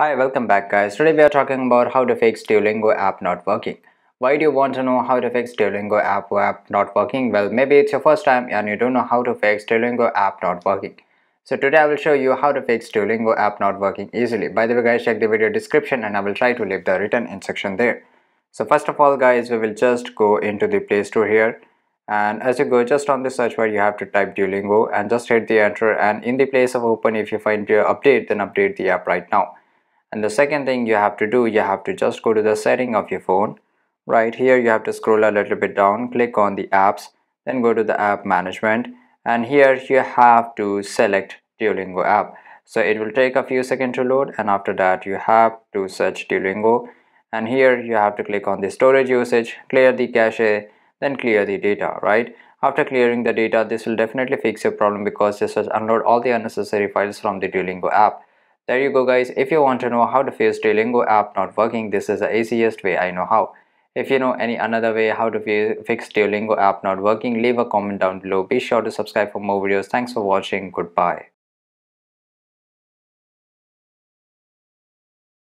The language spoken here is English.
Hi, welcome back guys. Today we are talking about how to fix Duolingo app not working. Why do you want to know how to fix Duolingo app app not working? Well, maybe it's your first time and you don't know how to fix Duolingo app not working. So today I will show you how to fix Duolingo app not working easily. By the way guys, check the video description and I will try to leave the written instruction there. So first of all guys, we will just go into the Play Store here and as you go just on the search bar you have to type Duolingo and just hit the enter and in the place of open if you find your update then update the app right now and the second thing you have to do you have to just go to the setting of your phone. Right here you have to scroll a little bit down click on the apps then go to the app management. And here you have to select Duolingo app. So it will take a few seconds to load and after that you have to search Duolingo. And here you have to click on the storage usage clear the cache then clear the data right? After clearing the data this will definitely fix your problem because this will unload all the unnecessary files from the Duolingo app there you go guys. If you want to know how to fix Duolingo app not working this is the easiest way I know how. If you know any another way how to fix Duolingo app not working leave a comment down below. Be sure to subscribe for more videos. Thanks for watching. Goodbye